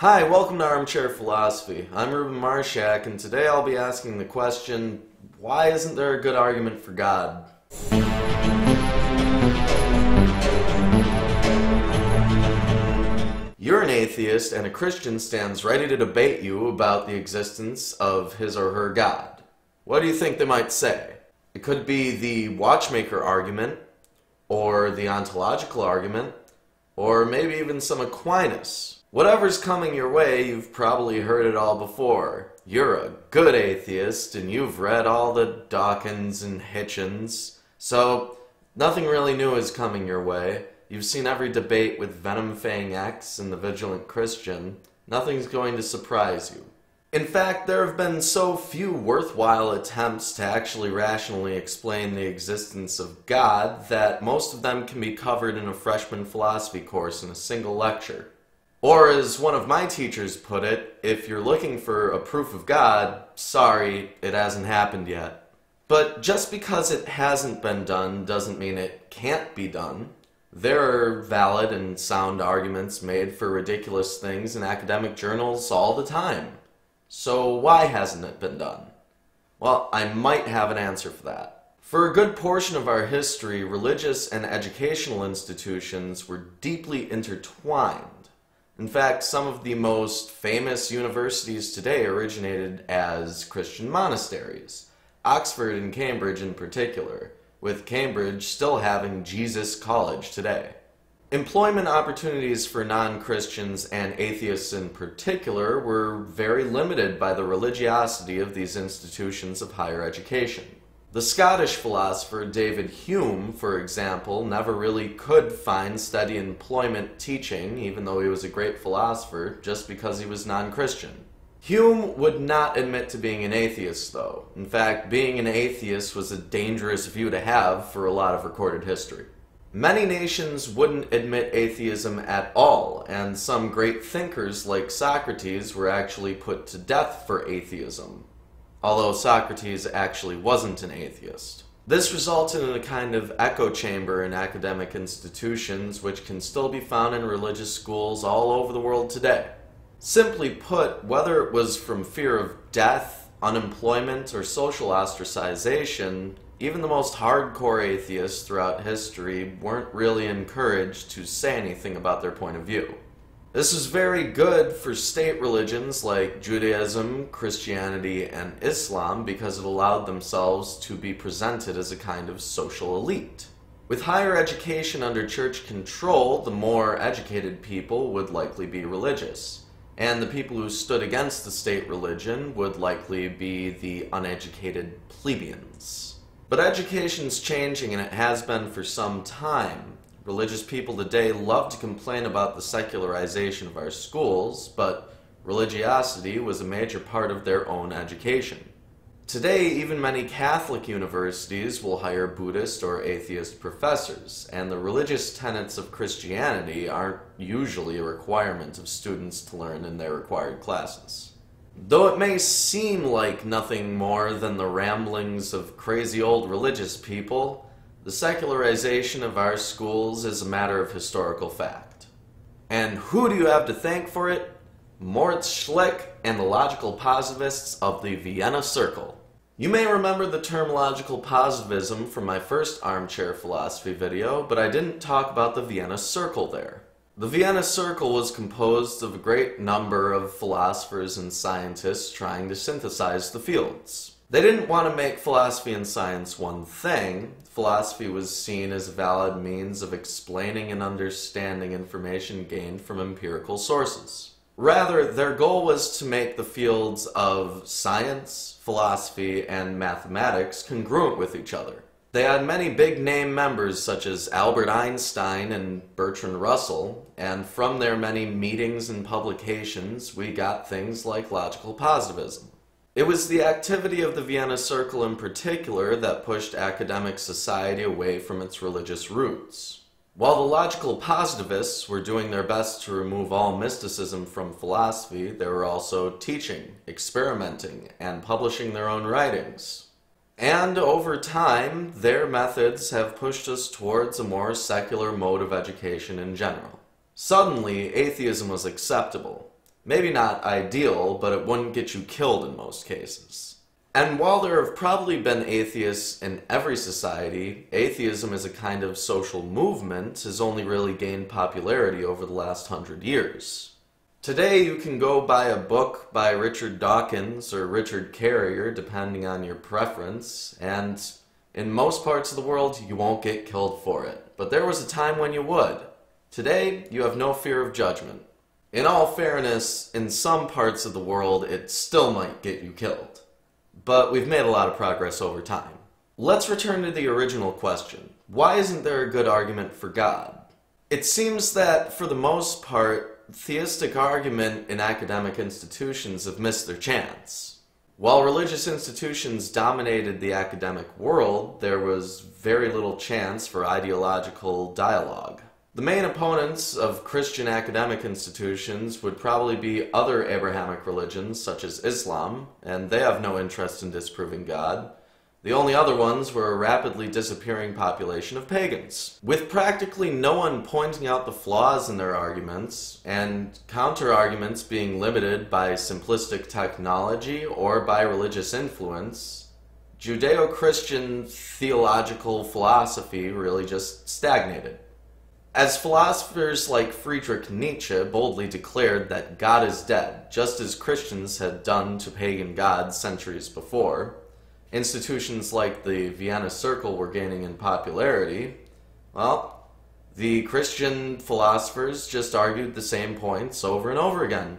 Hi, welcome to Armchair Philosophy. I'm Rubin Marshak, and today I'll be asking the question why isn't there a good argument for God? You're an atheist, and a Christian stands ready to debate you about the existence of his or her God. What do you think they might say? It could be the watchmaker argument, or the ontological argument, or maybe even some Aquinas. Whatever's coming your way, you've probably heard it all before. You're a good atheist, and you've read all the Dawkins and Hitchens, so nothing really new is coming your way. You've seen every debate with VenomFangX and the Vigilant Christian. Nothing's going to surprise you. In fact, there have been so few worthwhile attempts to actually rationally explain the existence of God that most of them can be covered in a freshman philosophy course in a single lecture. Or, as one of my teachers put it, if you're looking for a proof of God, sorry, it hasn't happened yet. But just because it hasn't been done doesn't mean it can't be done. There are valid and sound arguments made for ridiculous things in academic journals all the time. So why hasn't it been done? Well, I might have an answer for that. For a good portion of our history, religious and educational institutions were deeply intertwined. In fact, some of the most famous universities today originated as Christian monasteries, Oxford and Cambridge in particular with Cambridge still having Jesus College today. Employment opportunities for non Christians and atheists in particular were very limited by the religiosity of these institutions of higher education. The Scottish philosopher David Hume, for example, never really could find steady employment teaching, even though he was a great philosopher, just because he was non Christian. Hume would not admit to being an atheist, though. In fact, being an atheist was a dangerous view to have for a lot of recorded history. Many nations wouldn't admit atheism at all, and some great thinkers like Socrates were actually put to death for atheism, although Socrates actually wasn't an atheist. This resulted in a kind of echo chamber in academic institutions which can still be found in religious schools all over the world today. Simply put, whether it was from fear of death, unemployment, or social ostracization, even the most hardcore atheists throughout history weren't really encouraged to say anything about their point of view. This is very good for state religions like Judaism, Christianity, and Islam because it allowed themselves to be presented as a kind of social elite. With higher education under church control, the more educated people would likely be religious and the people who stood against the state religion would likely be the uneducated plebeians. But education's changing, and it has been for some time. Religious people today love to complain about the secularization of our schools, but religiosity was a major part of their own education. Today, even many Catholic universities will hire Buddhist or atheist professors, and the religious tenets of Christianity aren't usually a requirement of students to learn in their required classes. Though it may seem like nothing more than the ramblings of crazy old religious people, the secularization of our schools is a matter of historical fact. And who do you have to thank for it? Moritz Schlick and the logical positivists of the Vienna Circle. You may remember the term logical positivism from my first armchair philosophy video, but I didn't talk about the Vienna Circle there. The Vienna Circle was composed of a great number of philosophers and scientists trying to synthesize the fields. They didn't want to make philosophy and science one thing. Philosophy was seen as a valid means of explaining and understanding information gained from empirical sources. Rather, their goal was to make the fields of science, philosophy, and mathematics congruent with each other. They had many big name members such as Albert Einstein and Bertrand Russell, and from their many meetings and publications, we got things like logical positivism. It was the activity of the Vienna Circle in particular that pushed academic society away from its religious roots. While the logical positivists were doing their best to remove all mysticism from philosophy, they were also teaching, experimenting, and publishing their own writings. And over time, their methods have pushed us towards a more secular mode of education in general. Suddenly, atheism was acceptable. Maybe not ideal, but it wouldn't get you killed in most cases. And while there have probably been atheists in every society, atheism as a kind of social movement has only really gained popularity over the last hundred years. Today, you can go buy a book by Richard Dawkins or Richard Carrier, depending on your preference, and in most parts of the world, you won't get killed for it. But there was a time when you would. Today, you have no fear of judgment. In all fairness, in some parts of the world, it still might get you killed. But we've made a lot of progress over time. Let's return to the original question. Why isn't there a good argument for God? It seems that, for the most part, theistic argument in academic institutions have missed their chance. While religious institutions dominated the academic world, there was very little chance for ideological dialogue. The main opponents of Christian academic institutions would probably be other Abrahamic religions, such as Islam, and they have no interest in disproving God. The only other ones were a rapidly disappearing population of pagans. With practically no one pointing out the flaws in their arguments, and counter-arguments being limited by simplistic technology or by religious influence, Judeo-Christian theological philosophy really just stagnated. As philosophers like Friedrich Nietzsche boldly declared that God is dead, just as Christians had done to pagan gods centuries before, institutions like the Vienna Circle were gaining in popularity, well, the Christian philosophers just argued the same points over and over again.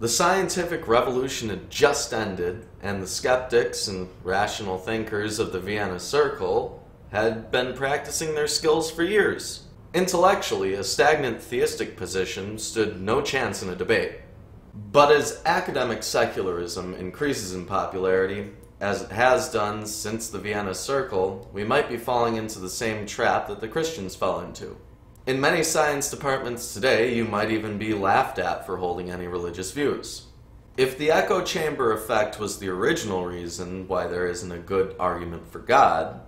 The scientific revolution had just ended, and the skeptics and rational thinkers of the Vienna Circle had been practicing their skills for years. Intellectually, a stagnant theistic position stood no chance in a debate. But as academic secularism increases in popularity, as it has done since the Vienna Circle, we might be falling into the same trap that the Christians fell into. In many science departments today, you might even be laughed at for holding any religious views. If the echo chamber effect was the original reason why there isn't a good argument for God,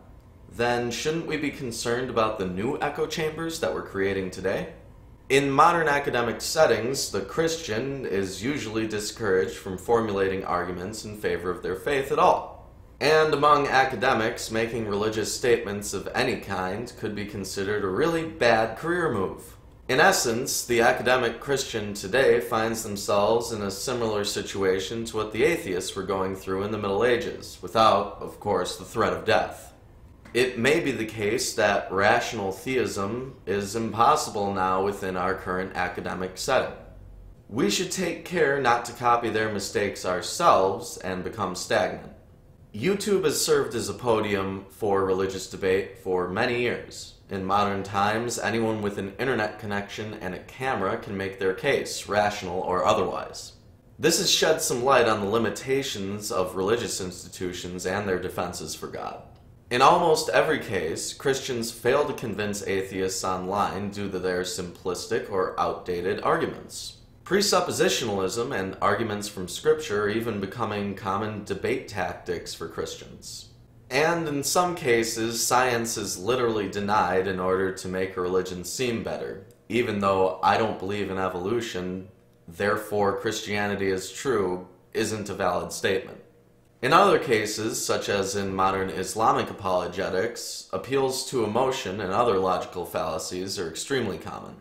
then shouldn't we be concerned about the new echo chambers that we're creating today? In modern academic settings, the Christian is usually discouraged from formulating arguments in favor of their faith at all. And among academics, making religious statements of any kind could be considered a really bad career move. In essence, the academic Christian today finds themselves in a similar situation to what the atheists were going through in the Middle Ages, without, of course, the threat of death. It may be the case that rational theism is impossible now within our current academic setting. We should take care not to copy their mistakes ourselves and become stagnant. YouTube has served as a podium for religious debate for many years. In modern times, anyone with an internet connection and a camera can make their case, rational or otherwise. This has shed some light on the limitations of religious institutions and their defenses for God. In almost every case, Christians fail to convince atheists online due to their simplistic or outdated arguments. Presuppositionalism and arguments from Scripture are even becoming common debate tactics for Christians. And in some cases, science is literally denied in order to make a religion seem better. Even though I don't believe in evolution, therefore Christianity is true, isn't a valid statement. In other cases, such as in modern Islamic apologetics, appeals to emotion and other logical fallacies are extremely common.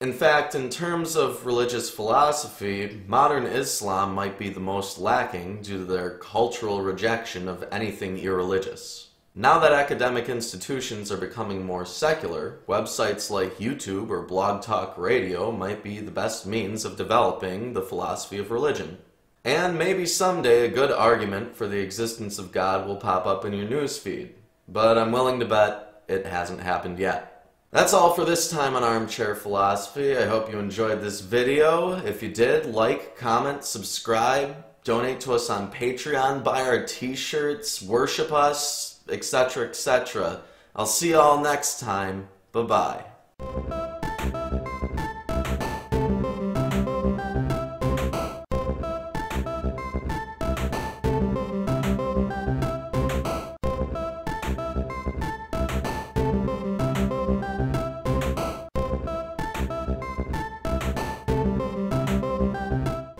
In fact, in terms of religious philosophy, modern Islam might be the most lacking due to their cultural rejection of anything irreligious. Now that academic institutions are becoming more secular, websites like YouTube or Blog Talk Radio might be the best means of developing the philosophy of religion. And maybe someday a good argument for the existence of God will pop up in your newsfeed. But I'm willing to bet it hasn't happened yet. That's all for this time on Armchair Philosophy. I hope you enjoyed this video. If you did, like, comment, subscribe, donate to us on Patreon, buy our t-shirts, worship us, etc., etc. I'll see you all next time. Bye-bye.